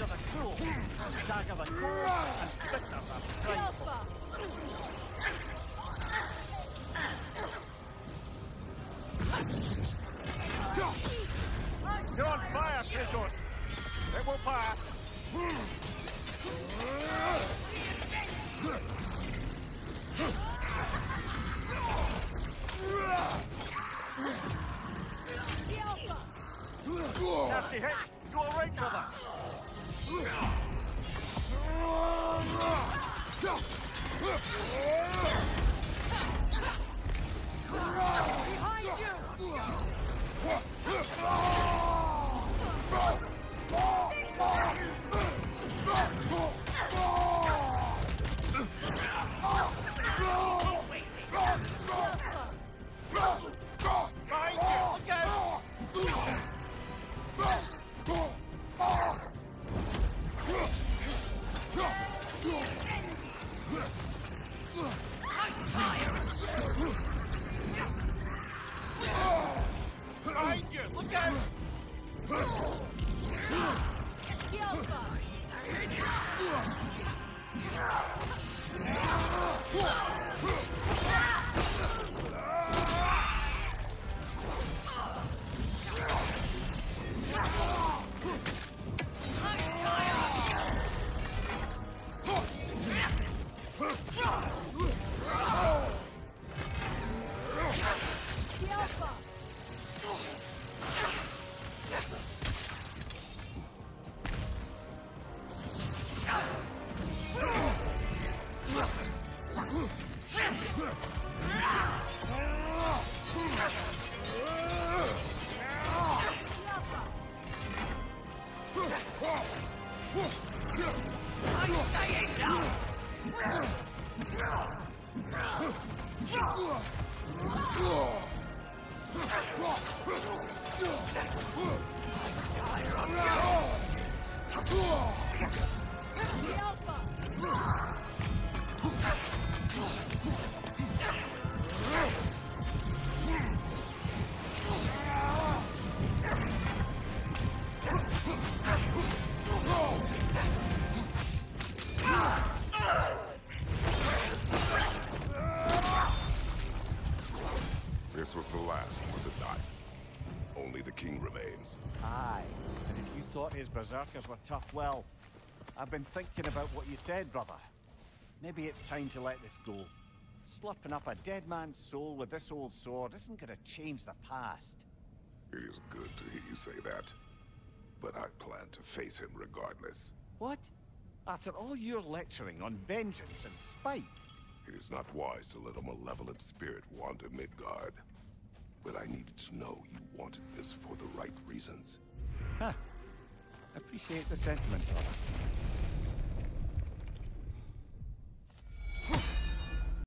Dagger the cold and bitter the frightful. You're on fire, Kratos! It will pass! Nasty hit! You alright, brother? Behind Behind you! Look out! Huh? This king remains. Aye, and if you thought his berserkers were tough, well, I've been thinking about what you said, brother. Maybe it's time to let this go. Slurping up a dead man's soul with this old sword isn't gonna change the past. It is good to hear you say that. But I plan to face him regardless. What? After all your lecturing on vengeance and spite? It is not wise to let a malevolent spirit wander Midgard. But I needed to know you wanted this for the right reasons. Huh. Appreciate the sentiment, brother.